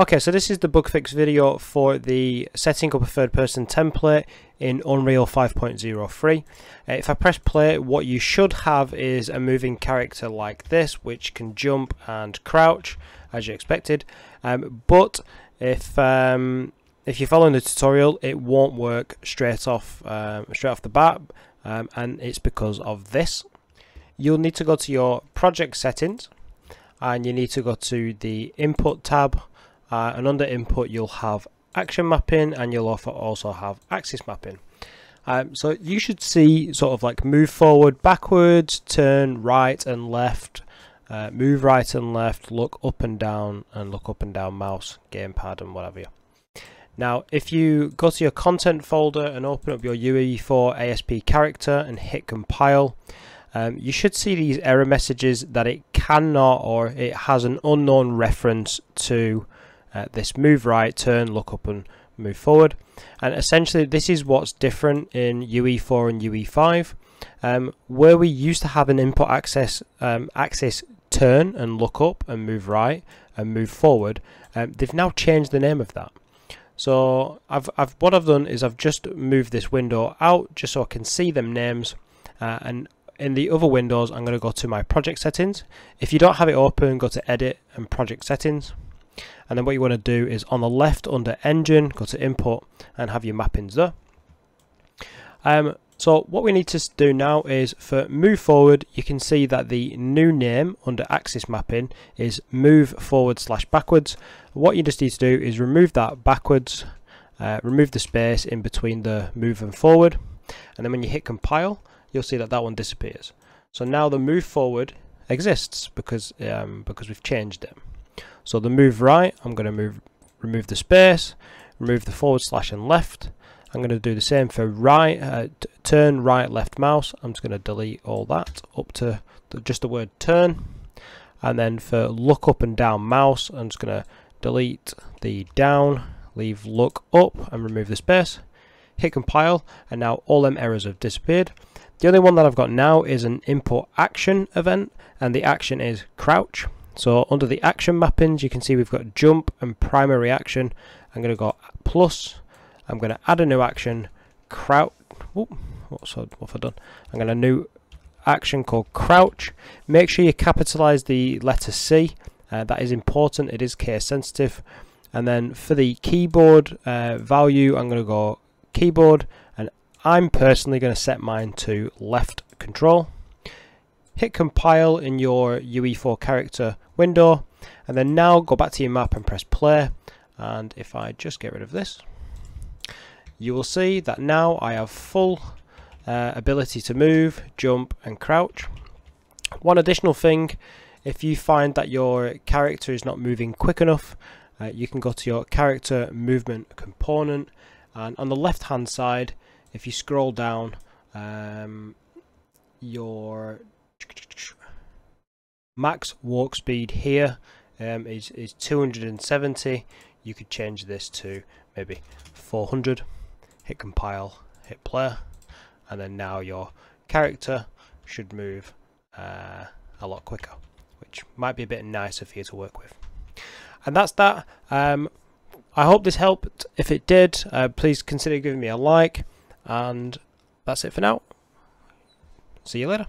Okay, so this is the bug fix video for the setting up a third person template in Unreal 5.03. Uh, if I press play, what you should have is a moving character like this, which can jump and crouch as you expected. Um, but if um, if you're following the tutorial, it won't work straight off um, straight off the bat, um, and it's because of this. You'll need to go to your project settings, and you need to go to the input tab, uh, and under input you'll have action mapping, and you'll also have axis mapping. Um, so you should see sort of like move forward, backwards, turn right and left, uh, move right and left, look up and down, and look up and down mouse, gamepad, and whatever. Now, if you go to your content folder and open up your UE4 ASP character and hit compile, um, you should see these error messages that it cannot or it has an unknown reference to uh, this move right, turn, look up and move forward. And essentially this is what's different in UE4 and UE5. Um, where we used to have an input access um, axis turn and look up and move right and move forward, um, they've now changed the name of that. So I've, I've what I've done is I've just moved this window out just so I can see them names uh, and in the other windows I'm going to go to my project settings. If you don't have it open go to edit and project settings and then what you want to do is on the left under engine go to input and have your mappings there. Um, so what we need to do now is for move forward, you can see that the new name under axis mapping is move forward slash backwards. What you just need to do is remove that backwards, uh, remove the space in between the move and forward. And then when you hit compile, you'll see that that one disappears. So now the move forward exists because um, because we've changed it. So the move right, I'm going to move remove the space, remove the forward slash and left, I'm going to do the same for right, uh, turn right left mouse. I'm just going to delete all that up to the, just the word turn. And then for look up and down mouse, I'm just going to delete the down, leave look up and remove the space. Hit compile and now all them errors have disappeared. The only one that I've got now is an input action event and the action is crouch. So under the action mappings you can see we've got jump and primary action. I'm going to go plus I'm going to add a new action, crouch. What's what have I done? I'm going to new action called crouch. Make sure you capitalize the letter C. Uh, that is important. It is case sensitive. And then for the keyboard uh, value, I'm going to go keyboard, and I'm personally going to set mine to left control. Hit compile in your UE4 character window, and then now go back to your map and press play. And if I just get rid of this, you will see that now I have full uh, ability to move, jump and crouch. One additional thing, if you find that your character is not moving quick enough, uh, you can go to your character movement component and on the left hand side, if you scroll down, um, your max walk speed here um, is is 270. You could change this to maybe 400 hit compile, hit play, and then now your character should move uh, a lot quicker, which might be a bit nicer for you to work with. And that's that. Um, I hope this helped. If it did, uh, please consider giving me a like. And that's it for now. See you later.